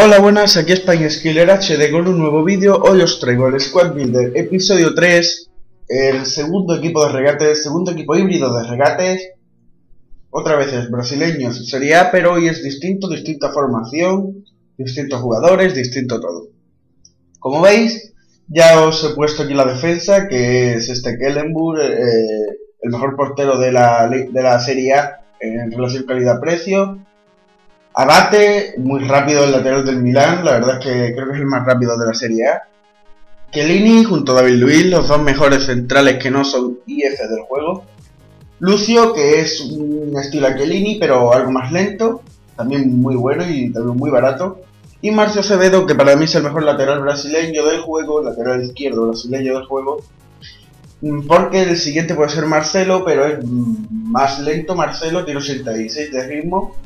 Hola buenas, aquí Spain Skiller HD con un nuevo vídeo, hoy os traigo el Squad Builder episodio 3 El segundo equipo de regates, segundo equipo híbrido de regates. Otra vez es brasileños, sería pero hoy es distinto, distinta formación Distintos jugadores, distinto todo. Como veis, ya os he puesto aquí la defensa Que es este Kellenburg, eh, el mejor portero de la, de la Serie A En relación calidad-precio Abate, muy rápido el lateral del Milán, la verdad es que creo que es el más rápido de la Serie A. Kellini junto a David Luiz, los dos mejores centrales que no son IF del juego. Lucio, que es un estilo a Kellini, pero algo más lento, también muy bueno y también muy barato. Y Marcio Acevedo, que para mí es el mejor lateral brasileño del juego, lateral izquierdo brasileño del juego. Porque el siguiente puede ser Marcelo, pero es más lento Marcelo, tiene 86 de ritmo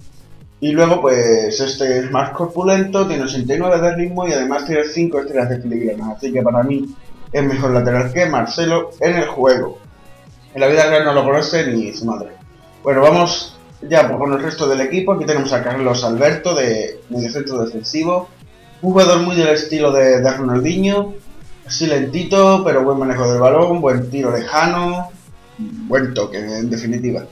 y luego, pues, este es más corpulento, tiene 89 de ritmo y además tiene 5 estrellas de filigrana. Así que para mí es mejor lateral que Marcelo en el juego. En la vida real no lo conoce ni su madre. Bueno, vamos ya pues, con el resto del equipo. Aquí tenemos a Carlos Alberto de centro defensivo. Un jugador muy del estilo de, de Ronaldinho. Así lentito, pero buen manejo del balón, buen tiro lejano, buen toque en definitiva.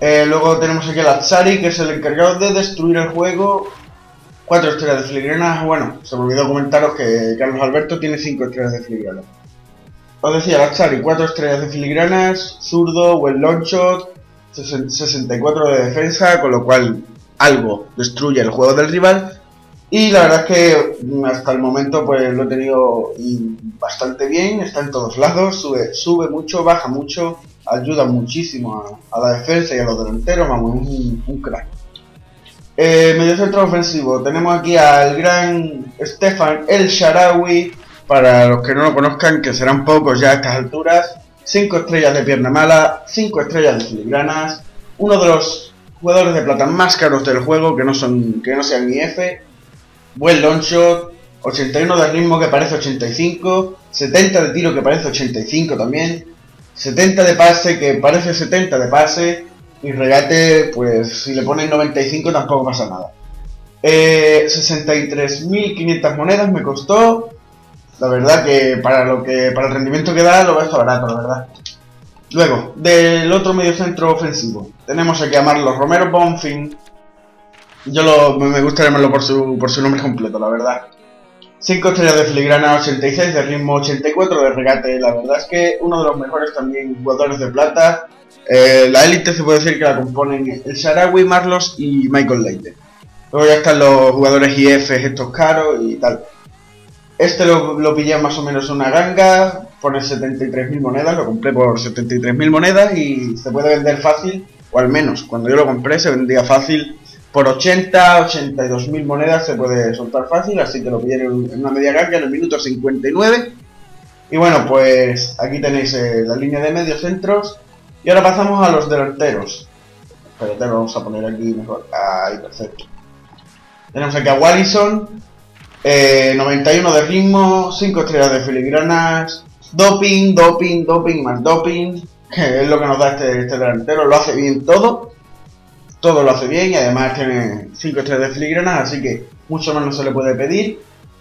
Eh, luego tenemos aquí a Lazzari, que es el encargado de destruir el juego. Cuatro estrellas de filigrana. Bueno, se me olvidó comentaros que Carlos Alberto tiene cinco estrellas de filigrana. Os decía, Lazzari, cuatro estrellas de filigranas, zurdo, buen long shot, 64 de defensa, con lo cual algo destruye el juego del rival. Y la verdad es que mm, hasta el momento pues lo he tenido bastante bien, está en todos lados, sube, sube mucho, baja mucho, ayuda muchísimo a, la defensa y a los delanteros, vamos, un, un crack. Eh, medio centro ofensivo, tenemos aquí al gran Stefan El Sharawi, para los que no lo conozcan, que serán pocos ya a estas alturas, 5 estrellas de pierna mala, 5 estrellas de filigranas, uno de los jugadores de plata más caros del juego, que no, son, que no sean ni F, buen long shot, 81 de ritmo que parece 85, 70 de tiro que parece 85 también, 70 de pase, que parece 70 de pase, y regate, pues si le ponen 95 tampoco pasa nada. Eh, 63.500 monedas me costó. La verdad que para lo que para el rendimiento que da lo veo barato, la verdad. Luego, del otro medio centro ofensivo, tenemos aquí a Marlos Romero Bonfin. Yo lo, me gusta llamarlo por su, por su nombre completo, la verdad. 5 estrellas de filigrana, 86 de ritmo, 84 de regate. La verdad es que uno de los mejores también jugadores de plata. Eh, la élite se puede decir que la componen el Sarawi, Marlos y Michael Leite. Luego ya están los jugadores IF, estos caros y tal. Este lo, lo pillé más o menos una ganga, pone 73.000 monedas, lo compré por 73.000 monedas y se puede vender fácil, o al menos cuando yo lo compré se vendía fácil por 80, 82 mil monedas se puede soltar fácil, así que lo pillé en una media ganga en el minuto 59. Y bueno, pues aquí tenéis eh, la línea de medios centros. Y ahora pasamos a los delanteros. Espérate, lo vamos a poner aquí mejor. Ahí, perfecto. Tenemos aquí a Wallison, 91 eh, de ritmo, 5 estrellas de filigranas, doping, doping, doping más doping, que es lo que nos da este, este delantero, lo hace bien todo todo lo hace bien y además tiene 5 estrellas de filigrana, así que mucho más no se le puede pedir.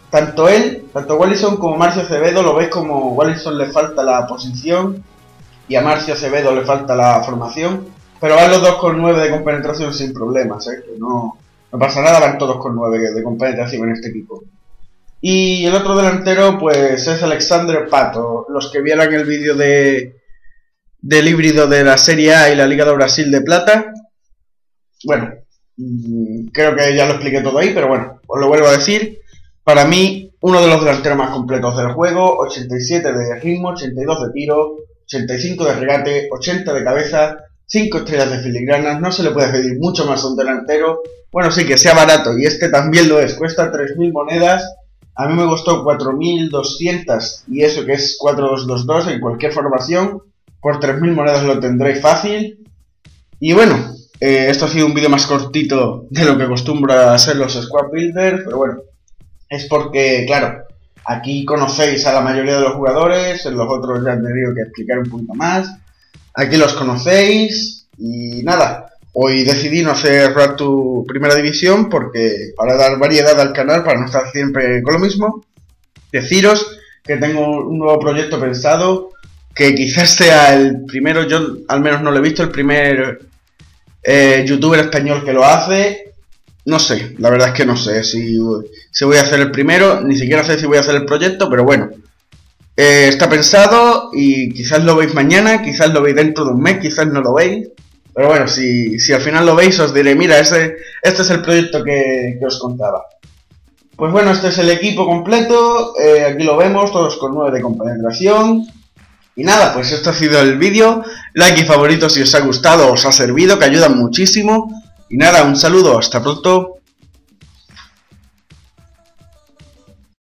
Tanto él, tanto Wallison como Marcio Acevedo lo ves como Wallison le falta la posición y a Marcio Acevedo le falta la formación, pero van los dos con 9 de compenetración sin problemas, ¿eh? no, no pasa nada, van todos con 9 de compenetración en este equipo. Y el otro delantero pues es Alexander Pato, los que vieran el vídeo de del híbrido de la Serie A y la Liga de Brasil de Plata, bueno, mm, creo que ya lo expliqué todo ahí, pero bueno, os lo vuelvo a decir. Para mí, uno de los delanteros más completos del juego, 87 de ritmo, 82 de tiro, 85 de regate, 80 de cabeza, 5 estrellas de filigranas, no se le puede pedir mucho más a un delantero. Bueno, sí, que sea barato, y este también lo es, cuesta 3.000 monedas, a mí me costó 4.200, y eso que es 4.222 en cualquier formación, por 3.000 monedas lo tendréis fácil. Y bueno, eh, esto ha sido un vídeo más cortito de lo que acostumbra a ser los Squad Builders, pero bueno, es porque, claro, aquí conocéis a la mayoría de los jugadores, en los otros ya he tenido que explicar un poquito más. Aquí los conocéis y nada, hoy decidí no hacer Rap tu primera división porque para dar variedad al canal, para no estar siempre con lo mismo, deciros que tengo un nuevo proyecto pensado, que quizás sea el primero, yo al menos no lo he visto, el primer eh, youtuber español que lo hace. No sé, la verdad es que no sé si, si voy a hacer el primero, ni siquiera sé si voy a hacer el proyecto, pero bueno, eh, está pensado y quizás lo veis mañana, quizás lo veis dentro de un mes, quizás no lo veis. Pero bueno, si, si al final lo veis os diré, mira, este, este es el proyecto que, os contaba. Pues bueno, este es el equipo completo, eh, aquí lo vemos, todos con 9 de compenetración. Y nada, pues este ha sido el vídeo. Like y favorito si os ha gustado, os ha servido, que ayudan muchísimo. Y nada, un saludo, hasta pronto.